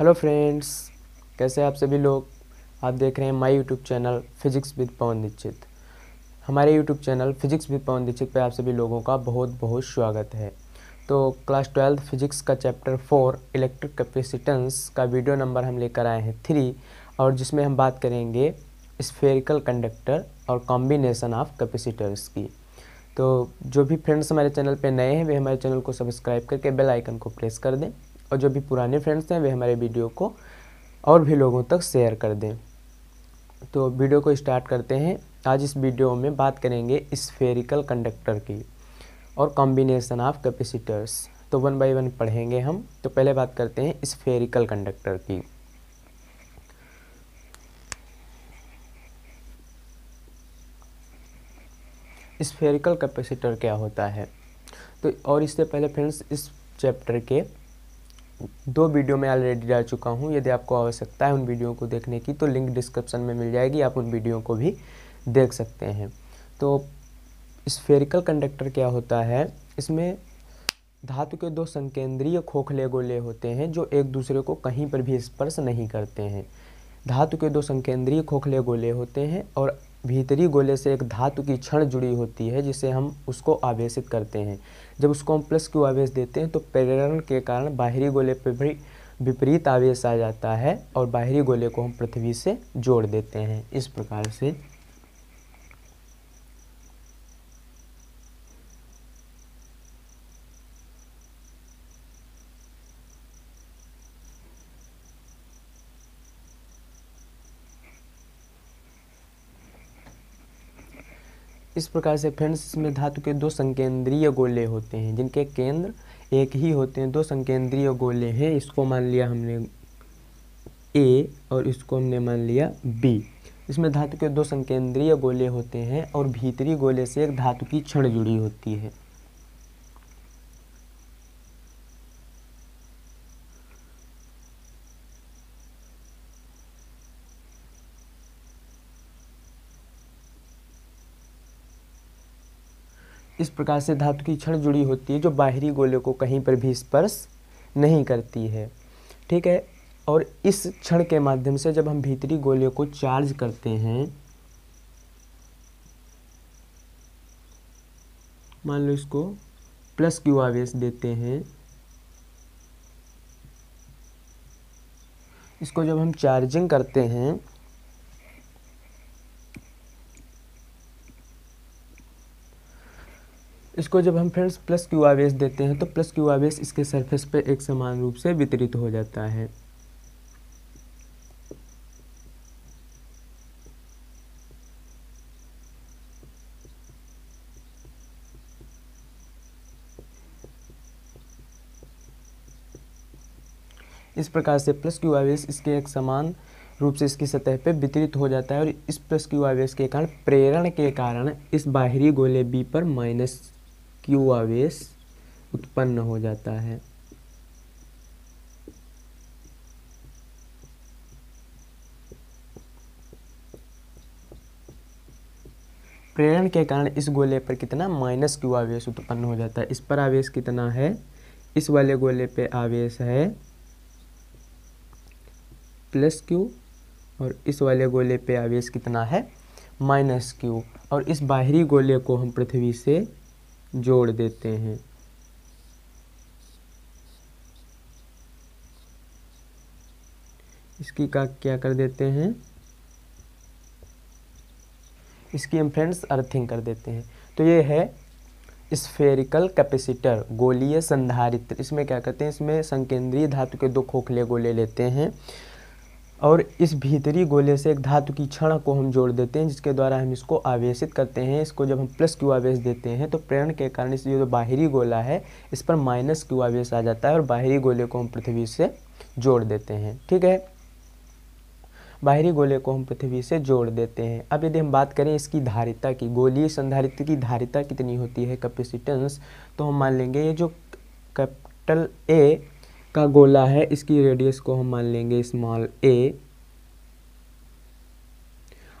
Hello friends कैसे आप सभी लोग? आप देख रहे हैं my YouTube channel physics with Pawan Dixit हमारे YouTube channel physics with Pawan Dixit पे आप सभी लोगों का बहुत बहुत स्वागत है। तो क्लास ट्वेल्थ फिजिक्स का चैप्टर फोर इलेक्ट्रिक कैपेसिटेंस का वीडियो नंबर हम लेकर आए हैं थ्री और जिसमें हम बात करेंगे स्फेरिकल कंडक्टर और कॉम्बिनेसन ऑफ़ कैपेसिटर्स की। तो जो भी फ्रेंड्स हमारे चैनल पे नए हैं, वे हमारे चैनल को सब्सक्राइब करके बेल आइकन को प्रेस कर दें। और जो भी पुराने फ्रेंड्स हैं, वे हमारे वीडियो को और भी लोगों तक शेयर कर दें। तो वीडियो को स्टार्ट करते हैं। आज इस वीडियो में बात करेंगे स्फेरिकल कंडक्टर की और कॉम्बिनेशन ऑफ़ कैपेसिटर्स तो वन बाय वन पढ़ेंगे हम। तो पहले बात करते हैं स्फेरिकल कंडक्टर की। स्फेरिकल कैपेसिटर क्या होता है? तो और इससे पहले फ्रेंड्स इस चैप्टर के दो वीडियो में ऑलरेडी डाल चुका हूँ। यदि आपको आवश्यकता है उन वीडियो को देखने की तो लिंक डिस्क्रिप्शन में मिल जाएगी। आप उन वीडियो को भी देख सकते हैं। तो स्फेरिकल कंडक्टर क्या होता है? इसमें धातु के दो संकेंद्रीय खोखले गोले होते हैं, जो एक दूसरे को कहीं पर भी स्पर्श नहीं करते हैं। धातु के दो संकेंद्रीय खोखले गोले होते हैं और भीतरी गोले से एक धातु की क्षण जुड़ी होती है, जिसे हम उसको आवेशित करते हैं। जब उसको हम प्लस क्यू आवेश देते हैं तो प्रेरण के कारण बाहरी गोले पर भी विपरीत आवेश आ जाता है और बाहरी गोले को हम पृथ्वी से जोड़ देते हैं। इस प्रकार से इस प्रकार से फ्रेंड्स, इसमें धातु के दो संकेंद्रीय गोले होते हैं, जिनके केंद्र एक ही होते हैं। दो संकेंद्रीय गोले हैं, इसको मान लिया हमने ए और इसको हमने मान लिया बी इसमें धातु के दो संकेंद्रीय गोले होते हैं और भीतरी गोले से एक धातु की क्षण जुड़ी होती है। इस प्रकार से धातु की क्षण जुड़ी होती है, जो बाहरी गोले को कहीं पर भी स्पर्श नहीं करती है। ठीक है? और इस क्षण के माध्यम से जब हम भीतरी गोले को चार्ज करते हैं, मान लो इसको प्लस क्यू आवेश देते हैं, इसको जब हम चार्जिंग करते हैं इसको जब हम फ्रेंड्स प्लस क्यू आवेश देते हैं तो प्लस क्यू आवेश इसके सरफेस पे एक समान रूप से वितरित हो जाता है। इस प्रकार से प्लस क्यू आवेश इसके एक समान रूप से इसकी सतह पर वितरित हो जाता है, और इस प्लस क्यू आवेश के कारण, प्रेरण के कारण इस बाहरी गोले बी पर माइनस क्यू आवेश उत्पन्न हो जाता है। प्रेरण के कारण इस गोले पर कितना माइनस क्यू आवेश उत्पन्न हो जाता है। इस पर आवेश कितना है? इस वाले गोले पे आवेश है प्लस क्यू और इस वाले गोले पे आवेश कितना है? माइनस क्यू और इस बाहरी गोले को हम पृथ्वी से जोड़ देते हैं। इसकी का क्या कर देते हैं? इसकी हम फ्रेंड्स अर्थिंग कर देते हैं। तो ये है स्फेरिकल कैपेसिटर गोलीय संधारित्र। इसमें क्या करते हैं? इसमें संकेंद्रीय धातु के दो खोखले गोले लेते हैं। और इस भीतरी गोले से एक धातु की क्षण को हम जोड़ देते हैं, जिसके द्वारा हम इसको आवेशित करते हैं। इसको जब हम प्लस क्यू आवेश देते हैं तो प्रेरण के कारण इस जो बाहरी गोला है, इस पर माइनस क्यू आवेश आ जाता है और बाहरी गोले को हम पृथ्वी से जोड़ देते हैं। ठीक है? बाहरी गोले को हम पृथ्वी से जोड़ देते हैं। अब यदि हम बात करें इसकी धारिता की, गोलीय संधारित्र की धारिता कितनी होती है? कैपेसिटेंस तो हम मान लेंगे ये जो कैपिटल ए का गोला है, इसकी रेडियस को हम मान लेंगे स्मॉल ए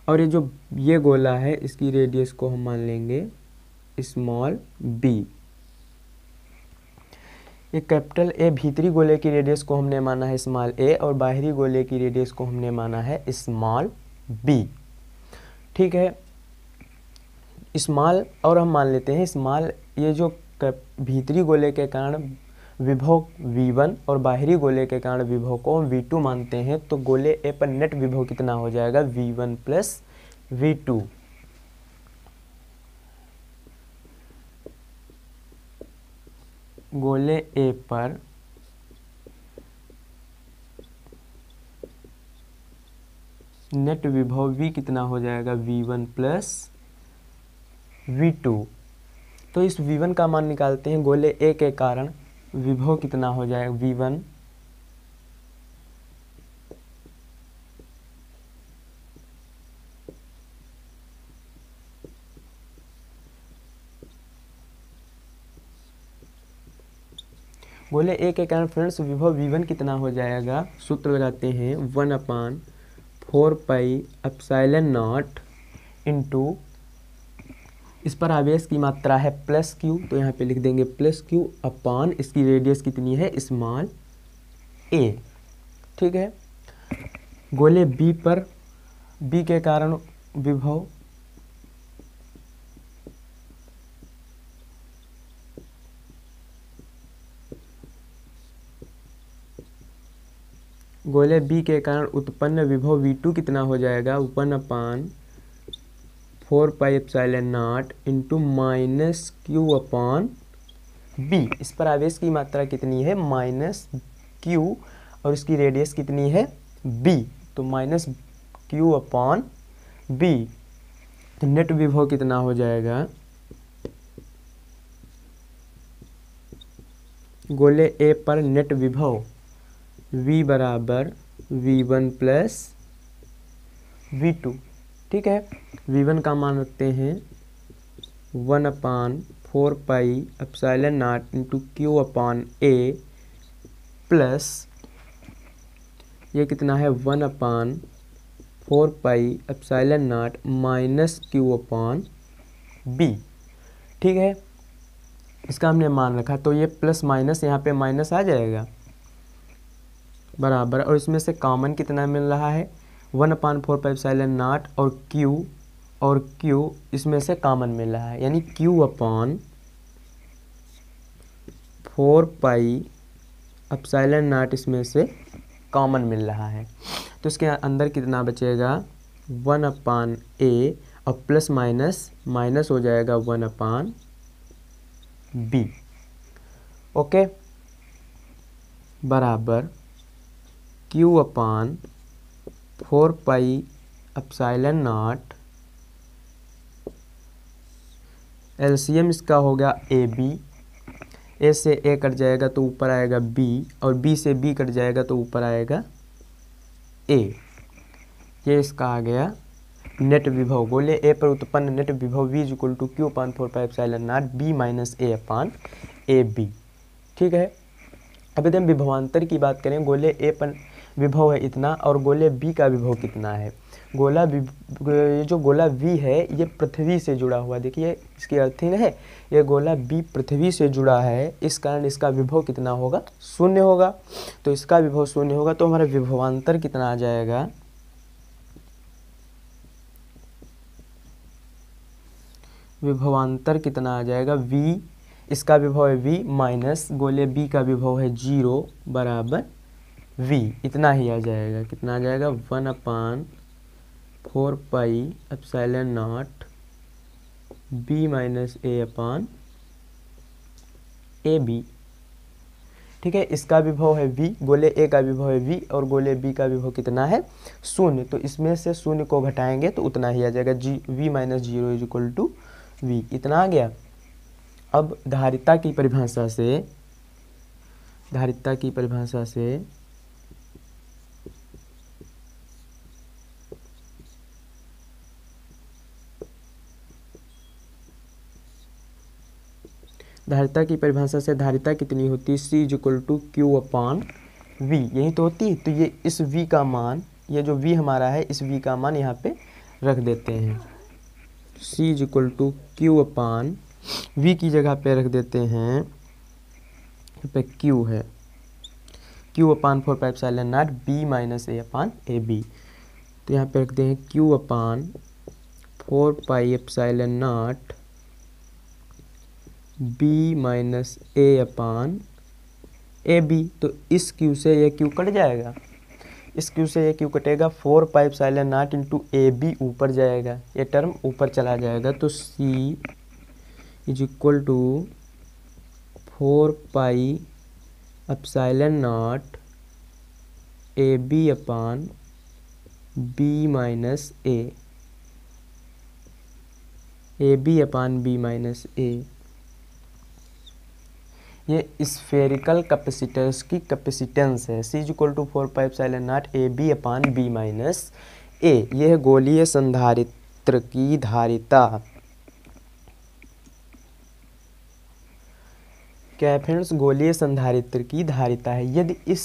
और ये जो, ये गोला है, इसकी रेडियस को हम मान लेंगे स्मॉल बी ये कैपिटल ए भीतरी गोले की रेडियस को हमने माना है स्मॉल ए और बाहरी गोले की रेडियस को हमने माना है स्मॉल बी ठीक है? स्मॉल और हम मान लेते हैं स्मॉल ये जो भीतरी गोले के कारण विभव V1 और बाहरी गोले के कारण विभव को हम V2 मानते हैं तो गोले ए पर नेट विभव कितना हो जाएगा? V1 प्लस वी टू गोले ए पर नेट विभव V कितना हो जाएगा? V1 वन प्लस वी तो इस V1 का मान निकालते हैं, गोले ए के कारण विभव कितना हो जाएगा V1 बोले, एक के कारण फ्रेंड्स विभव V1 कितना हो जाएगा? सूत्र लगाते हैं one upon four pi epsilon nought into इस पर आवेश की मात्रा है प्लस क्यू तो यहाँ पे लिख देंगे प्लस क्यू अपान इसकी रेडियस कितनी है? स्मॉल ए ठीक है? गोले बी पर बी के कारण विभव गोले बी के कारण उत्पन्न विभव V2 कितना हो जाएगा? One upon four pi epsilon nought into minus Q upon B इस पर आवेश की मात्रा कितनी है? माइनस क्यू और इसकी रेडियस कितनी है? बी तो माइनस क्यू अपॉन बी तो नेट विभव कितना हो जाएगा? गोले ए पर नेट विभव v बराबर V one plus V two ठीक है? वी वन का मान रखते हैं। One upon four pi epsilon nought into Q upon A plus ये कितना है? One upon four pi epsilon naught minus Q upon B ठीक है? इसका हमने मान रखा तो ये प्लस माइनस यहाँ पे माइनस आ जाएगा। बराबर, और इसमें से कॉमन कितना मिल रहा है? One upon four pi epsilon naught और क्यू और क्यू इसमें से कॉमन मिल रहा है। यानी Q upon four pi epsilon naught इसमें से कॉमन मिल रहा है। तो इसके अंदर कितना बचेगा? वन अपान ए और प्लस माइनस माइनस हो जाएगा वन अपान बी ओके बराबर Q upon four pi epsilon naught LCM इसका हो गया ए बी ए से ए कट जाएगा तो ऊपर आएगा बी और बी से बी कट जाएगा तो ऊपर आएगा ए ये इसका आ गया नेट विभव। बोले ए पर उत्पन्न नेट विभव V is equal to Q upon four pi epsilon naught B minus A upon A B ठीक है? अब यदि हम विभवांतर की बात करें गोले ए पर विभव है इतना और गोले बी का विभव कितना है? गोला ये जो गोला वी है, ये पृथ्वी से जुड़ा हुआ, देखिए, इसकी अर्थिंग है ये गोला बी पृथ्वी से जुड़ा है, इस कारण इसका विभव कितना होगा? शून्य होगा। तो इसका विभव शून्य होगा तो हमारा विभवांतर कितना आ जाएगा? विभवांतर कितना आ जाएगा? v, इसका विभव है v माइनस गोले b का विभव है ज़ीरो बराबर। V, इतना ही आ जाएगा। कितना आ जाएगा? One upon four pi epsilon naught B minus A upon A B ठीक है? इसका विभव है v, गोले ए का विभव है v और गोले b का विभव कितना है? शून्य। तो इसमें से शून्य को घटाएँगे तो उतना ही आ जाएगा जी V minus zero is equal to V इतना आ गया। अब धारिता की परिभाषा से, धारिता की परिभाषा से धारिता की परिभाषा से धारिता कितनी होती? है C is equal to Q upon V यही तो होती? तो ये इस वी का मान, ये जो वी हमारा है, इस वी का मान यहाँ पे रख देते हैं। C is equal to Q upon V की जगह पे रख देते हैं। यहाँ पे क्यू है। Q upon four pi epsilon naught B minus A upon A B तो यहाँ पे रखते हैं Q upon four pi epsilon naught B minus A upon A B तो इस क्यू से ये क्यू कट जाएगा। इस क्यू से ये क्यू कटेगा four pi epsilon naught into A B ऊपर जाएगा, ये टर्म ऊपर चला जाएगा तो C is equal to four pi epsilon naught A B upon B minus A A B upon B minus A ये स्फेरिकल कैपेसिटर्स की कैपेसिटेंस है। C equal to four pi epsilon naught A B upon B minus A यह है गोलीय संधारित्र की धारिता। क्या है फ्रेंड्स गोलीय संधारित्र की धारिता है। यदि इस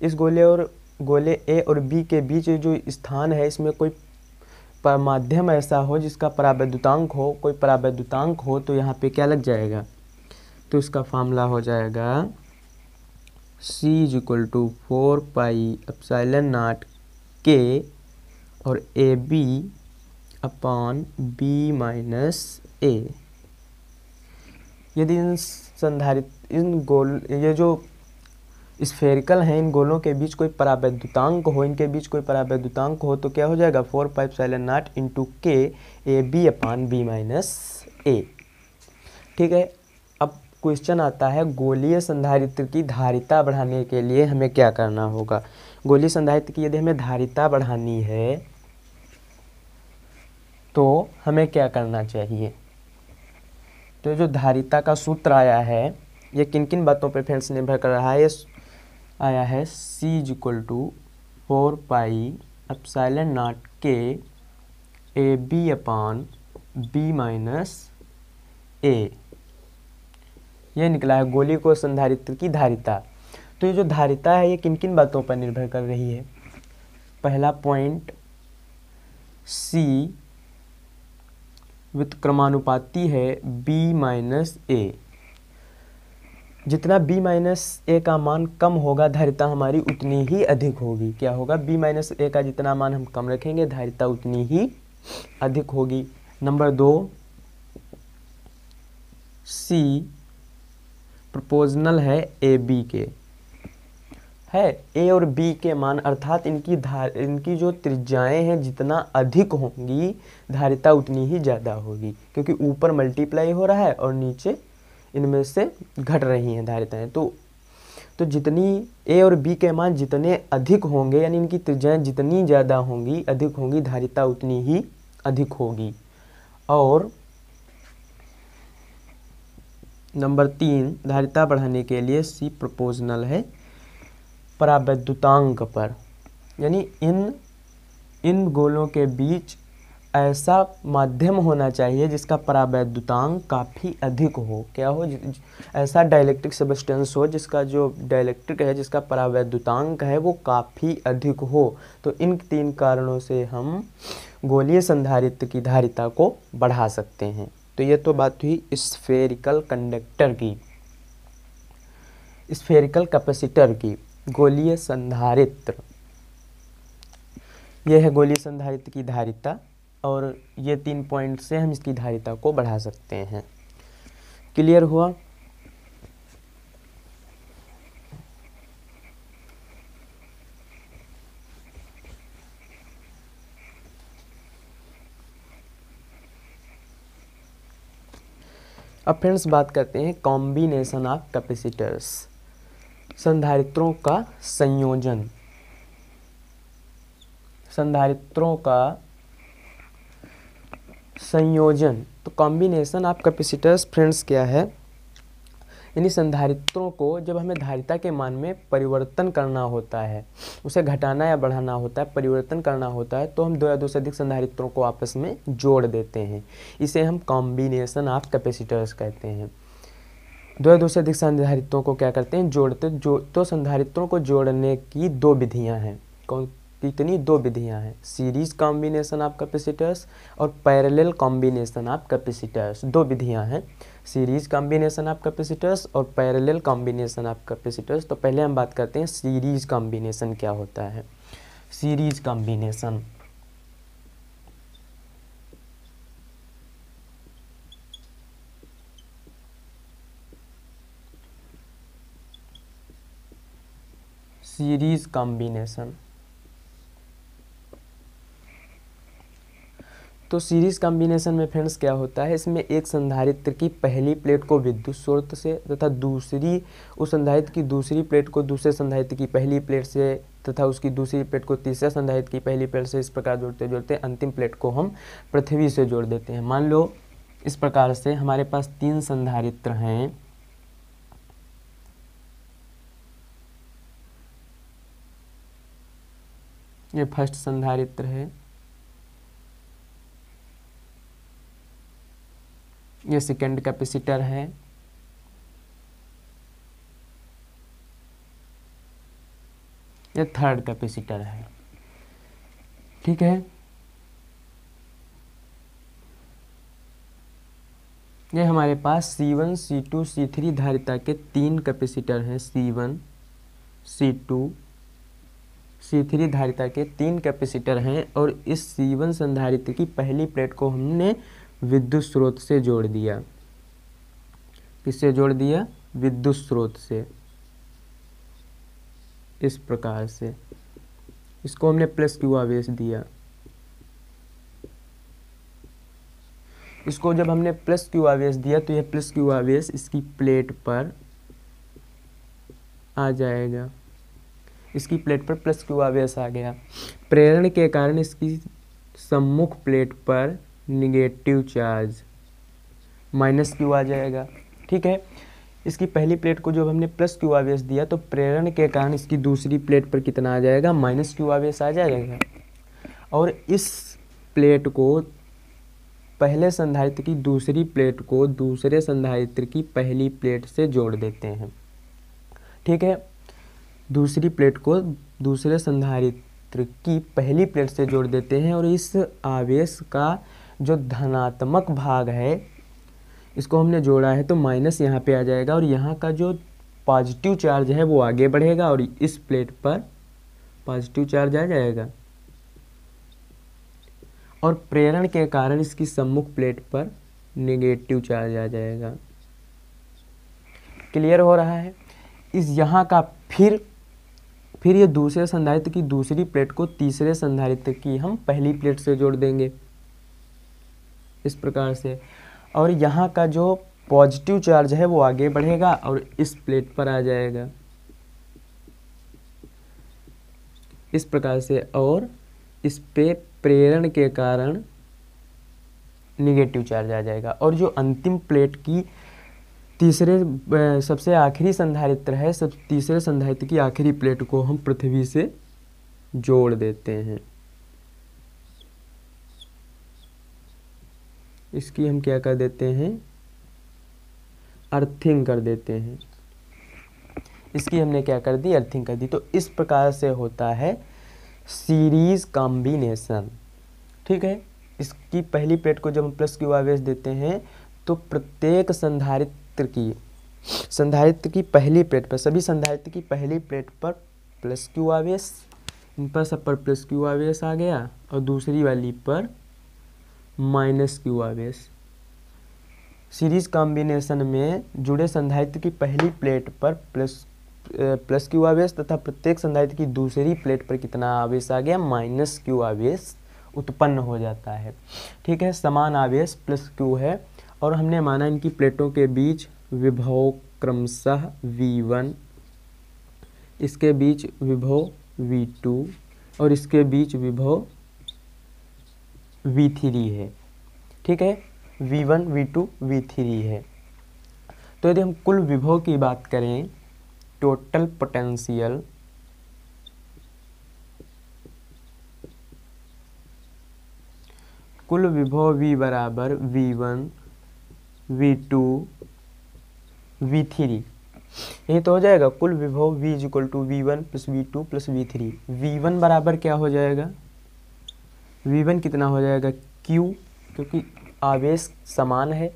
इस गोले और, गोले ए और बी के बीच जो स्थान है, इसमें कोई माध्यम ऐसा हो जिसका परावैद्युतांक हो, कोई परावैद्युतांक हो तो यहाँ पे क्या लग जाएगा? तो इसका फार्मूला हो जाएगा C is equal to four pi epsilon naught K और A B upon B minus A यदि इन संधारित, इन गोल, ये जो स्फेरिकल हैं, इन गोलों के बीच कोई परावैद्युतांक हो, इनके बीच कोई परावैद्युतांक हो तो क्या हो जाएगा? Four pi epsilon naught into K A B upon B minus A ठीक है? क्वेश्चन आता है, गोलीय संधारित्र की धारिता बढ़ाने के लिए हमें क्या करना होगा? गोलीय संधारित्र की यदि हमें धारिता बढ़ानी है तो हमें क्या करना चाहिए? तो जो धारिता का सूत्र आया है, ये किन किन बातों पर फ्रेंड्स निर्भर कर रहा है? ये आया है C is equal to four pi epsilon naught K A B upon B minus A यह निकला है गोली को संधारित्र की धारिता। तो ये जो धारिता है, ये किन किन बातों पर निर्भर कर रही है? पहला पॉइंट सी क्रमानुपाती है बी माइनस ए जितना b माइनस ए का मान कम होगा, धारिता हमारी उतनी ही अधिक होगी। क्या होगा? B माइनस ए का जितना मान हम कम रखेंगे, धारिता उतनी ही अधिक होगी। नंबर दो, c प्रोपोजनल है ए बी के। है ए और बी के मान, अर्थात इनकी धार, इनकी जो त्रिज्याएँ हैं, जितना अधिक होंगी, धारिता उतनी ही ज़्यादा होगी, क्योंकि ऊपर मल्टीप्लाई हो रहा है और नीचे इनमें से घट रही हैं धारिताएँ। तो तो जितनी ए और बी के मान जितने अधिक होंगे, यानी इनकी त्रिज्याएँ जितनी ज़्यादा होंगी, अधिक होंगी, धारिता उतनी ही अधिक होगी। और नंबर तीन, धारिता बढ़ाने के लिए सी प्रपोजनल है। परावैद्युतांक पर। यानी इन इन गोलों के बीच ऐसा माध्यम होना चाहिए जिसका परावैद्युतांक काफ़ी अधिक हो। क्या हो? ऐसा डायलेक्ट्रिक सबस्टेंस हो जिसका जो डायलेक्ट्रिक है, जिसका परावैद्युतांक है, वो काफ़ी अधिक हो। तो इन तीन कारणों से हम गोलीय संधारित्र की धारिता को बढ़ा सकते हैं। तो ये तो बात हुई स्फेरिकल कंडक्टर की। स्फेरिकल कैपेसिटर की, गोलीय संधारित्र। यह है गोलीय संधारित्र की धारिता और ये तीन पॉइंट से हम इसकी धारिता को बढ़ा सकते हैं। क्लियर हुआ? अब फ्रेंड्स बात करते हैं कॉम्बिनेशन ऑफ़ कैपेसिटर्स संधारित्रों का संयोजन। संधारित्रों का संयोजन। तो कॉम्बिनेशन ऑफ़ कैपेसिटर्स फ्रेंड्स क्या है? यानी संधारित्रों को जब हमें धारिता के मान में परिवर्तन करना होता है, उसे घटाना या बढ़ाना होता है, परिवर्तन करना होता है तो हम दो या दो से अधिक संधारित्रों को आपस में जोड़ देते हैं। इसे हम कॉम्बिनेशन ऑफ़ कैपेसिटर्स कहते हैं। दो या दो से अधिक संधारित्रों को क्या करते हैं? जोड़ते, जो तो संधारित्रों को जोड़ने की दो विधियाँ हैं। कौन, कितनी दो विधियाँ हैं? सीरीज़ कॉम्बिनेशन ऑफ़ कैपेसिटर्स और पैरेलल कॉम्बिनेशन ऑफ़ कैपेसिटर्स दो विधियाँ हैं। सीरीज़ कॉम्बिनेशन ऑफ़ कैपेसिटर्स और पैरेलल कॉम्बिनेशन ऑफ़ कैपेसिटर्स। तो पहले हम बात करते हैं सीरीज़ कॉम्बिनेशन क्या होता है। Series combination. Series combination. तो सीरीज़ कॉम्बिनेशन में फ्रेंड्स क्या होता है? इसमें एक संधारित्र की पहली प्लेट को विद्युत स्रोत से तथा दूसरी, उस संधारित्र की दूसरी प्लेट को दूसरे संधारित्र की पहली प्लेट से तथा उसकी दूसरी प्लेट को तीसरे संधारित्र की पहली प्लेट से इस प्रकार जोड़ते जोड़ते अंतिम प्लेट को हम पृथ्वी से जोड़ देते हैं। मान लो, इस प्रकार से हमारे पास तीन संधारित्र हैं। ये फ़र्स्ट संधारित्र है। ये सेकेंड कैपेसिटर है। ये थर्ड कैपेसिटर है। ठीक है? ये हमारे पास C1, C2, C3 धारिता के तीन कैपेसिटर हैं। C1, C2, C3 धारिता के तीन कैपेसिटर हैं और इस C1 संधारित्र की पहली प्लेट को हमने विद्युत स्रोत से जोड़ दिया। किससे जोड़ दिया? विद्युत स्रोत से। इस प्रकार से। इसको हमने प्लस क्यू आवेश दिया। इसको जब हमने प्लस क्यू आवेश दिया तो यह प्लस क्यू आवेश इसकी प्लेट पर आ जाएगा। इसकी प्लेट पर प्लस क्यू आवेश आ गया। प्रेरण के कारण इसकी सम्मुख प्लेट पर निगेटिव चार्ज माइनस क्यू आ जाएगा, ठीक है? इसकी पहली प्लेट को जब हमने प्लस क्यू आवेश दिया तो प्रेरण के कारण इसकी दूसरी प्लेट पर कितना आ जाएगा? माइनस क्यू आवेश आ जाएगा। और इस प्लेट को पहले संधारित्र की दूसरी प्लेट को दूसरे संधारित्र की पहली प्लेट से जोड़ देते हैं, ठीक है? दूसरी प्लेट को दूसरे संधारित्र की पहली प्लेट से जोड़ देते हैं और इस आवेश का जो धनात्मक भाग है, इसको हमने जोड़ा है तो माइनस यहाँ पे आ जाएगा और यहाँ का जो पॉजिटिव चार्ज है वो आगे बढ़ेगा और इस प्लेट पर पॉजिटिव चार्ज आ जाएगा। और प्रेरण के कारण इसकी सम्मुख प्लेट पर नेगेटिव चार्ज आ जाएगा। क्लियर हो रहा है? इस यहाँ का फिर फिर ये दूसरे संधारित्र की दूसरी प्लेट को तीसरे संधारित्र की हम पहली प्लेट से जोड़ देंगे। इस प्रकार से। और यहाँ का जो पॉजिटिव चार्ज है वो आगे बढ़ेगा और इस प्लेट पर आ जाएगा। इस प्रकार से और इस पे प्रेरण के कारण निगेटिव चार्ज आ जाएगा। और जो अंतिम प्लेट की तीसरे सबसे आखिरी संधारित्र है, सब तीसरे संधारित्र की आखिरी प्लेट को हम पृथ्वी से जोड़ देते हैं। इसकी हम क्या कर देते हैं? अर्थिंग कर देते हैं। इसकी हमने क्या कर दी? अर्थिंग कर दी। तो इस प्रकार से होता है सीरीज़ कॉम्बिनेशन ठीक है? इसकी पहली प्लेट को जब हम प्लस क्यू आवेश देते हैं तो प्रत्येक संधारित्र की संधारित्र की पहली प्लेट पर, सभी संधारित्र की पहली प्लेट पर प्लस क्यू आवेश, इन पर सब पर प्लस क्यू आवेश आ गया, और दूसरी वाली पर माइनस क्यू आवेश सीरीज़ कॉम्बिनेशन में जुड़े संधारित्र की पहली प्लेट पर प्लस प्लस क्यू आवेश तथा प्रत्येक संधारित्र की दूसरी प्लेट पर कितना आवेश आ गया माइनस क्यू आवेश उत्पन्न हो जाता है। ठीक है, समान आवेश प्लस क्यू है। और हमने माना इनकी प्लेटों के बीच विभव क्रमशः V1 इसके बीच विभव V2 और इसके बीच विभव वी थ्री है। ठीक है? V one V two V three है। तो यदि हम कुल विभव की बात करें टोटल पोटेंशियल कुल विभव V बराबर V one V two V three ये तो हो जाएगा, कुल विभव V is equal to V one plus V two plus V three V one बराबर क्या हो जाएगा? वी वन कितना हो जाएगा? क्यू क्योंकि आवेश समान है।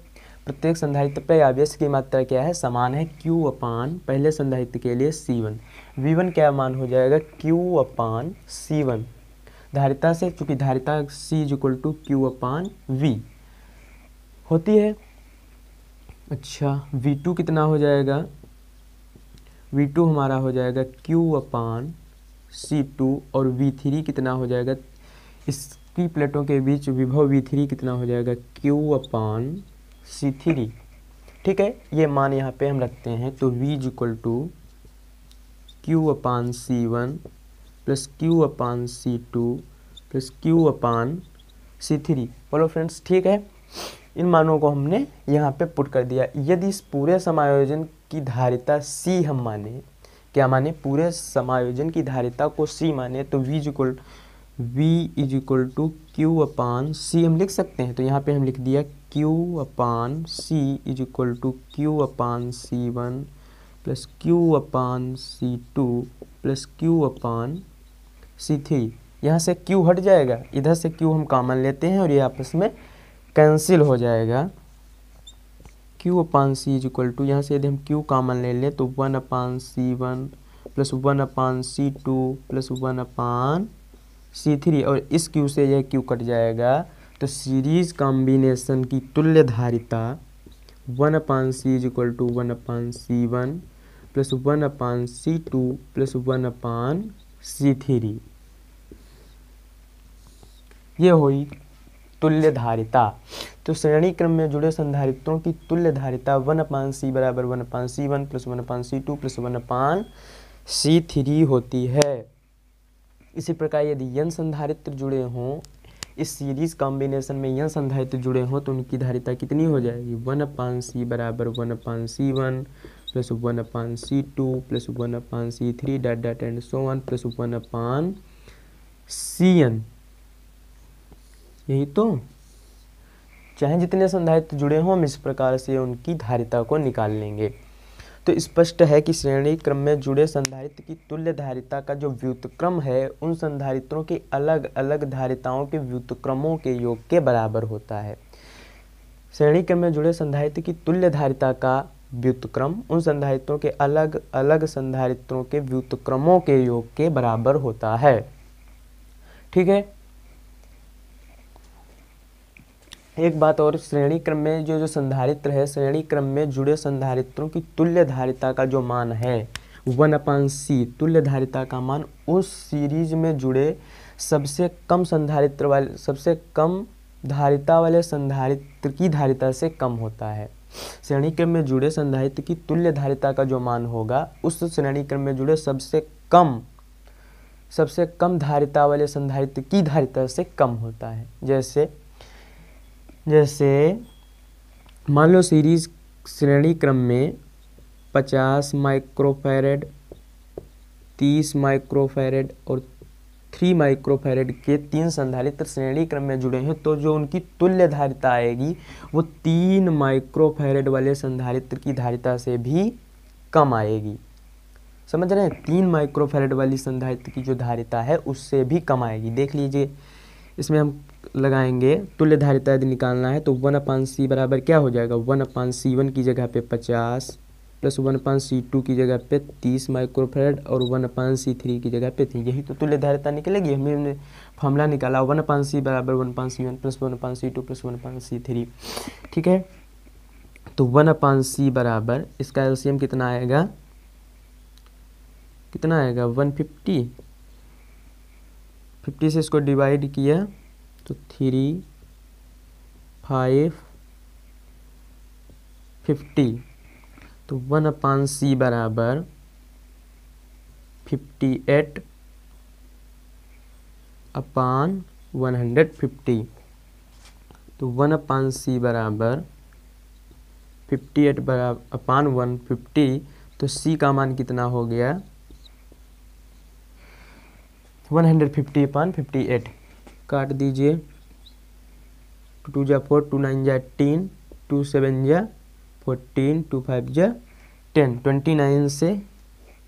प्रत्येक संधारित्र पे आवेश की मात्रा क्या है? समान है। क्यू अपान पहले संधारित्र के लिए सी वन वी वन क्या मान हो जाएगा? क्यू अपान सी वन धारिता से, चूँकि धारिता C is equal to Q upon V होती है। अच्छा वी टू कितना हो जाएगा? वी टू हमारा हो जाएगा क्यू अपान सी टू और वी थ्री कितना हो जाएगा? इसकी प्लेटों के बीच विभव वी थ्री कितना हो जाएगा? क्यू अपान सी थ्री ठीक है? ये मान यहाँ पे हम रखते हैं तो V is equal to Q upon C one plus Q upon C two plus Q upon C three बोलो फ्रेंड्स ठीक है? इन मानों को हमने यहाँ पे पुट कर दिया। यदि इस पूरे समायोजन की धारिता सी हम माने, क्या माने? पूरे समायोजन की धारिता को सी माने तो V is equal V is equal to Q upon C हम लिख सकते हैं। तो यहाँ पे हम लिख दिया Q upon C is equal to Q upon C one plus Q upon C two plus Q upon C three यहाँ से क्यू हट जाएगा। इधर से क्यू हम कॉमन लेते हैं और ये आपस में कैंसिल हो जाएगा। Q upon C is equal to यहाँ से यदि हम क्यू कॉमन ले लें तो one upon C one plus one upon C two plus one upon C three और इस क्यू से यह क्यू कट जाएगा। तो सीरीज़ कॉम्बिनेशन की तुल्य धारिता one upon C is equal to one upon C one plus one upon C two plus one upon C three ये हुई तुल्य धारिता तो श्रेणी क्रम में जुड़े संधारित्रों की तुल्य धारिता वन अपान सी बराबर one upon C one plus one upon C two plus one upon C three होती है। इसी प्रकार यदि यन संधारित्र जुड़े हों, इस सीरीज़ कॉम्बिनेशन में यन संधारित्र जुड़े हों तो उनकी धारिता कितनी हो जाएगी? वन अपान सी बराबर one upon C one plus one upon C two plus one upon C three dot dot and so on plus one upon C N यही तो। चाहे जितने संधारित्र जुड़े हों, हम इस प्रकार से उनकी धारिता को निकाल लेंगे। तो स्पष्ट है कि श्रेणी क्रम में जुड़े संधारित्र की तुल्य धारिता का जो व्युतक्रम है, उन संधारित्रों की अलग अलग धारिताओं के व्युतक्रमों के योग के बराबर होता है। श्रेणी क्रम में जुड़े संधारित्र की तुल्य धारिता का व्युतक्रम, उन संधारित्रों के अलग अलग संधारित्रों के व्युतक्रमों के योग के बराबर होता है। ठीक है? एक बात और, श्रेणी क्रम में जो जो संधारित्र है, श्रेणी क्रम में जुड़े संधारित्रों की तुल्य धारिता का जो मान है, वन अपान सी तुल्य धारिता का मान, उस सीरीज़ में जुड़े सबसे कम संधारित्र वाले, सबसे कम धारिता वाले संधारित्र की धारिता से कम होता है। श्रेणी क्रम में जुड़े संधारित्र की तुल्य धारिता का जो मान होगा, उस श्रेणी क्रम में जुड़े सबसे कम सबसे कम धारिता वाले संधारित्र की धारिता से कम होता है। जैसे जैसे, मान लो सीरीज़ श्रेणी क्रम में 50 माइक्रोफैरेड 30 माइक्रोफैरेड और 3 माइक्रोफैरेड के तीन संधारित्र श्रेणी क्रम में जुड़े हैं तो जो उनकी तुल्य धारिता आएगी, वो तीन माइक्रोफैरेड वाले संधारित्र की धारिता से भी कम आएगी। समझ रहे हैं? तीन माइक्रोफैरेड वाली संधारित्र की जो धारिता है, उससे भी कम आएगी। देख लीजिए, इसमें हम लगाएँगे तुल्य धारिता यदि निकालना है तो वन अपान सी बराबर क्या हो जाएगा? वन अपान सी वन की जगह पे पचास plus one upon C two की जगह पे तीस माइक्रोफेड और वन अपान सी थ्री की जगह पे थी यही तो तुल्य धारिता निकलेगी हमने फॉर्मूला निकाला, वन अपान सी बराबर one upon C one plus one upon C two plus one upon C three. ठीक है? तो वन अपान सी बराबर, इसका एल्सियम कितना आएगा? कितना आएगा? One fifty. फिफ्टी से इसको डिवाइड किया तो थ्री फाइव फिफ्टी तो वन अपान सी बराबर fifty eight upon one hundred fifty तो वन अपान सी बराबर फिफ्टी एट बराबर अपान वन फिफ्टी तो सी का मान कितना हो गया? One hundred fifty upon fifty eight काट दीजिए। टू जा फोर, टू नाइन जा टीन, टू सेवन जा फोर्टीन, टू फाइव जा टेन। ट्वेंटी नाइन से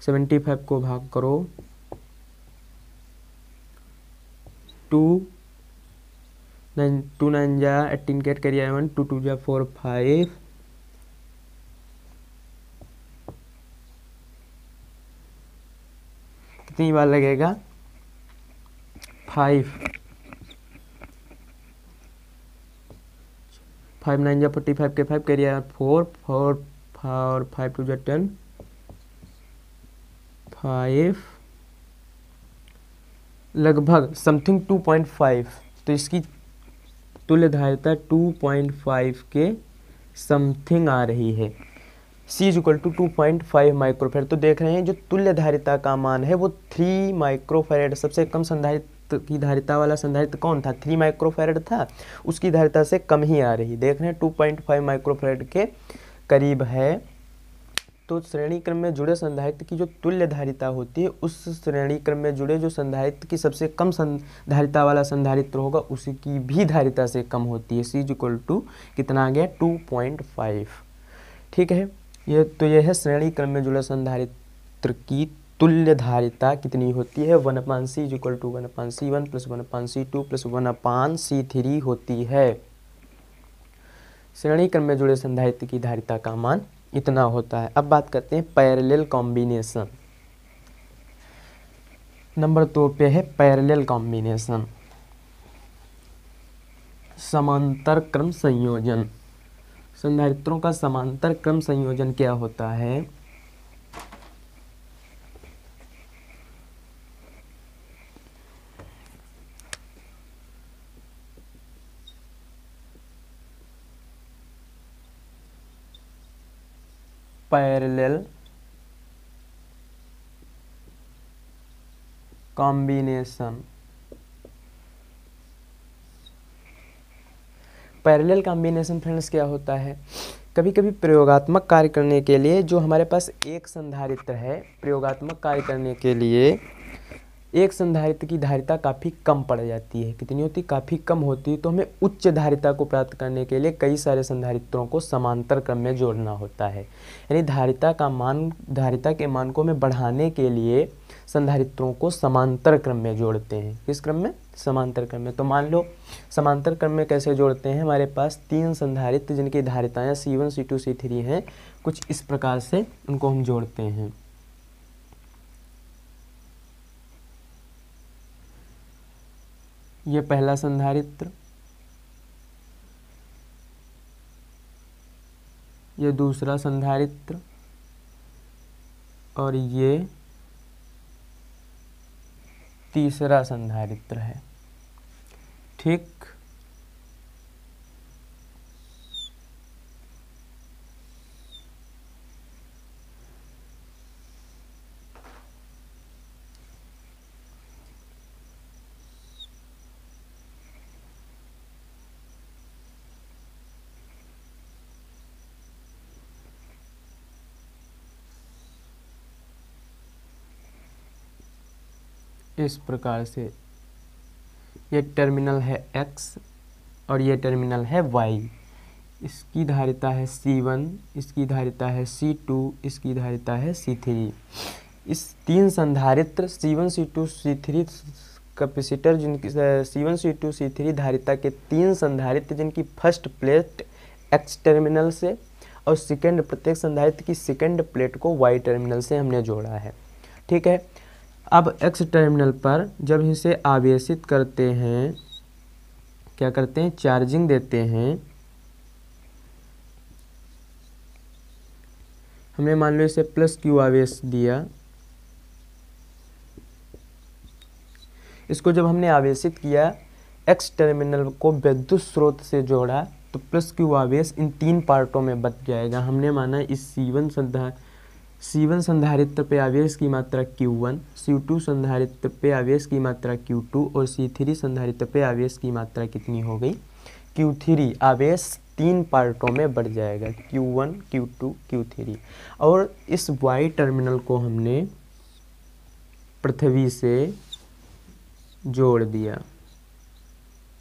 सेवेंटी फाइव को भाग करो। टू नाइन टू नाइन जा एटीन कैट करिए एवन टू टू जा फोर, फाइव। कितनी बार लगेगा? फाइव। फाइव नाइन या फोर्टी फाइव के फाइव करिए four four four five two जो टेन फाइव लगभग समथिंग टू पॉइंट फाइव तो इसकी तुल्य धारिता टू पॉइंट फाइव के समथिंग आ रही है। C is equal to two point five microfarad तो देख रहे हैं जो तुल्य धारिता का मान है, वो थ्री माइक्रोफेरेड सबसे कम संधारित की धारिता वाला संधारित कौन था? थ्री माइक्रोफेरेड था। उसकी धारिता से कम ही आ रही। देख रहे हैं टू पॉइंट फाइव माइक्रोफेरेड के करीब है। तो श्रेणी क्रम में जुड़े संधारित्र की जो तुल्य धारिता होती है, उस श्रेणी क्रम में जुड़े जो संधारित्र की सबसे कम धारिता वाला संधारित्र होगा, उसी की भी धारिता से कम होती है। सी इक्वल टू कितना आ गया? टू पॉइंट फाइव ठीक है? ये तो यह है श्रेणी क्रम में जुड़े संधारित्र की तुल्य धारिता कितनी होती है? One upon C is equal to one upon C one plus one upon C two plus one upon C three होती है। श्रेणी क्रम में जुड़े संधारित्र की धारिता का मान इतना होता है। अब बात करते हैं पैरेलल कॉम्बिनेशन। नंबर दो पे है पैरेलल कॉम्बिनेशन। समांतर क्रम संयोजन। संधारित्रों का समांतर क्रम संयोजन क्या होता है? Parallel combination parallel combination friends क्या होता है? कभी कभी प्रयोगात्मक कार्य करने के लिए जो हमारे पास एक संधारित्र है, प्रयोगात्मक कार्य करने के लिए एक संधारित्र की धारिता काफ़ी कम पड़ जाती है। कितनी होती? काफ़ी कम होती है। तो हमें उच्च धारिता को प्राप्त करने के लिए कई सारे संधारित्रों को समांतर क्रम में जोड़ना होता है। यानी धारिता का मान, धारिता के मान को हमें बढ़ाने के लिए संधारित्रों को समांतर क्रम में जोड़ते हैं। किस क्रम में? समांतर क्रम में। तो मान लो, समांतर क्रम में कैसे जोड़ते हैं? हमारे पास तीन संधारित्र जिनकी धारिताएँ C one C two C three हैं। कुछ इस प्रकार से उनको हम जोड़ते हैं। ये पहला संधारित्र ये दूसरा संधारित्र और ये तीसरा संधारित्र है। ठीक? इस प्रकार से। ये टर्मिनल है x और ये टर्मिनल है y इसकी धारिता है C1 इसकी धारिता है C2 इसकी धारिता है C3 इस तीन संधारित्र C1 C2 C3 कैपेसिटर जिनकी C1 C2 C3 धारिता के तीन संधारित्र जिनकी फ़र्स्ट प्लेट x टर्मिनल से और सेकेंड प्रत्येक संधारित्र की सेकेंड प्लेट को y टर्मिनल से हमने जोड़ा है। ठीक है? अब एक्स टर्मिनल पर जब इसे आवेशित करते हैं, क्या करते हैं? चार्जिंग देते हैं। हमने मान लो इसे प्लस क्यू आवेश दिया। इसको जब हमने आवेशित किया एक्स टर्मिनल को विद्युत स्रोत से जोड़ा तो प्लस क्यू आवेश इन तीन पार्टों में बच जाएगा। हमने माना इस सी वन संधा सी वन संधारित्र पे आवेश की मात्रा क्यू वन सी टू संधारित्र पे आवेश की मात्रा क्यू टू और सी थ्री संधारित्र पे आवेश की मात्रा कितनी हो गई? क्यू थ्री आवेश तीन पार्टों में बढ़ जाएगा। Q one Q two Q three और इस वाई टर्मिनल को हमने पृथ्वी से जोड़ दिया।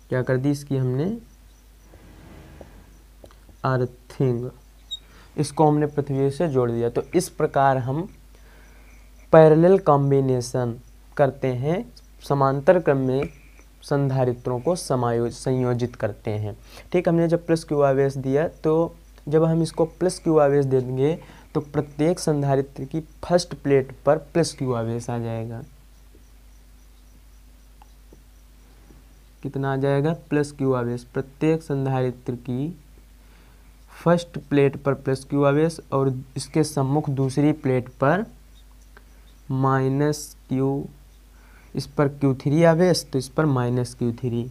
क्या कर दी इसकी हमने? अर्थिंग इसको हमने पृथ्वी से जोड़ दिया। तो इस प्रकार हम पैरेलल कॉम्बिनेशन करते हैं, समांतर क्रम में संधारित्रों को समायोज संयोजित करते हैं। ठीक, हमने जब प्लस क्यू आवेश दिया तो जब हम इसको प्लस क्यू आवेश देंगे तो प्रत्येक संधारित्र की फ़र्स्ट प्लेट पर प्लस क्यू आवेश आ जाएगा। कितना आ जाएगा? प्लस क्यू आवेश। प्रत्येक संधारित्र की फ़र्स्ट प्लेट पर प्लस क्यू आवेश और इसके सम्मुख दूसरी प्लेट पर माइनस क्यू, इस पर क्यू थ्री आवेश तो इस पर minus Q three.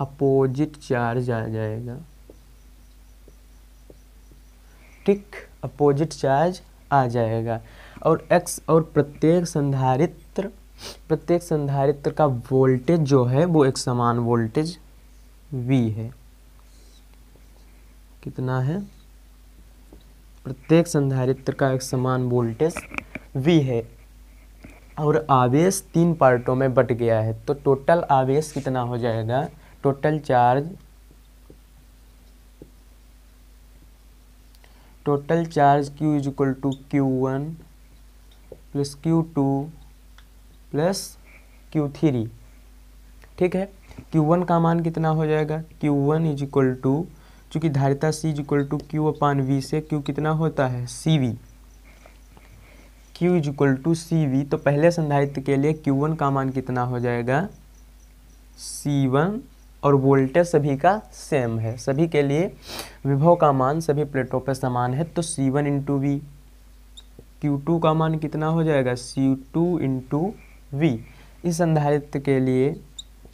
Opposite charge आ जाएगा। ठीक, अपोजिट चार्ज आ जाएगा। और एक्स और प्रत्येक संधारित्र प्रत्येक संधारित्र का वोल्टेज जो है, वो एक समान वोल्टेज V है। कितना है? प्रत्येक संधारित्र का एक समान वोल्टेज V है। और आवेश तीन पार्टों में बट गया है। तो टोटल आवेश कितना हो जाएगा? Total charge total charge Q is equal to Q one plus Q two plus Q three ठीक है? क्यू वन का मान कितना हो जाएगा? Q one is equal to चूँकि धारिता C is equal to Q upon V से क्यू कितना होता है? C V Q is equal to C V तो पहले संधारित्र के लिए क्यू वन का मान कितना हो जाएगा? सी वन और वोल्टेज सभी का सेम है। सभी के लिए विभव का मान, सभी प्लेटों पर समान है तो C one into V Q two का मान कितना हो जाएगा? सी टू इंटू वी इस संधारित्र के लिए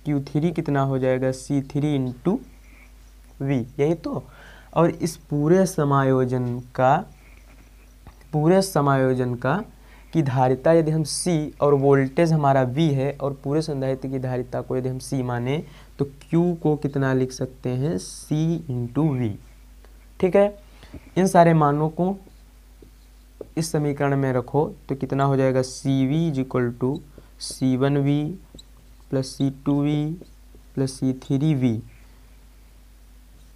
क्यू थ्री कितना हो जाएगा? सी थ्री इंटू वी यही तो। और इस पूरे समायोजन का, पूरे समायोजन का की धारिता यदि हम C और वोल्टेज हमारा V है और पूरे संधारित्र की धारिता को यदि हम C माने तो Q को कितना लिख सकते हैं? C इंटू वी ठीक है? इन सारे मानों को इस समीकरण में रखो तो कितना हो जाएगा? C V is equal to C one V plus C two V plus C three V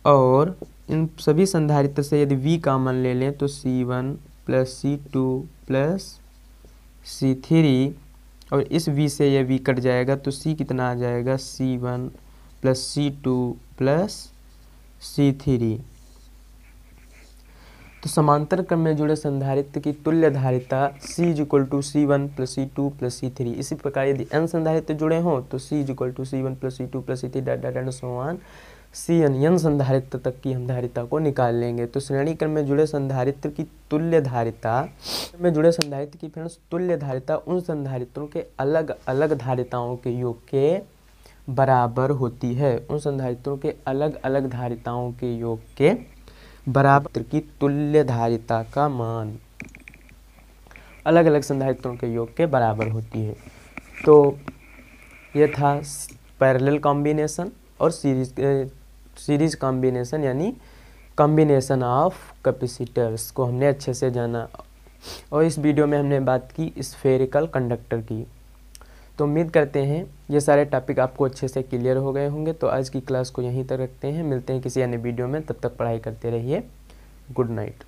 और इन सभी संधारित्र से यदि V का मान ले लें तो C one plus C two plus C three और इस वी से ये वी कट जाएगा तो सी कितना आ जाएगा? C one plus C two plus C three तो समांतर क्रम में जुड़े संधारित्र की तुल्य धारिता C is equal to C one plus C two plus C three इसी प्रकार यदि n संधारित्र जुड़े हों तो C is equal to C one plus C two plus C three dot dot so on C N N संधारित्र तक की हम धारिता को निकाल लेंगे। तो श्रेणी क्रम में जुड़े संधारित्र की तुल्य धारिता में जुड़े संधारित्र की फ्रेंड्स तुल्य धारिता उन संधारित्रों के अलग अलग धारिताओं के योग के बराबर होती है। उन संधारित्रों के अलग अलग धारिताओं के योग के बराबर की तुल्य धारिता का मान। अलग अलग संधारित्रों के योग के बराबर होती है। तो यह था पैरेलल कॉम्बिनेशन और सीरीज़ सीरीज़ कॉम्बिनेशन यानी कॉम्बिनेशन ऑफ़ कैपेसिटर्स को हमने अच्छे से जाना। और इस वीडियो में हमने बात की स्फेरिकल कंडक्टर की। तो उम्मीद करते हैं ये सारे टॉपिक आपको अच्छे से क्लियर हो गए होंगे। तो आज की क्लास को यहीं तक रखते हैं। मिलते हैं किसी अन्य वीडियो में। तब तक पढ़ाई करते रहिए। Good night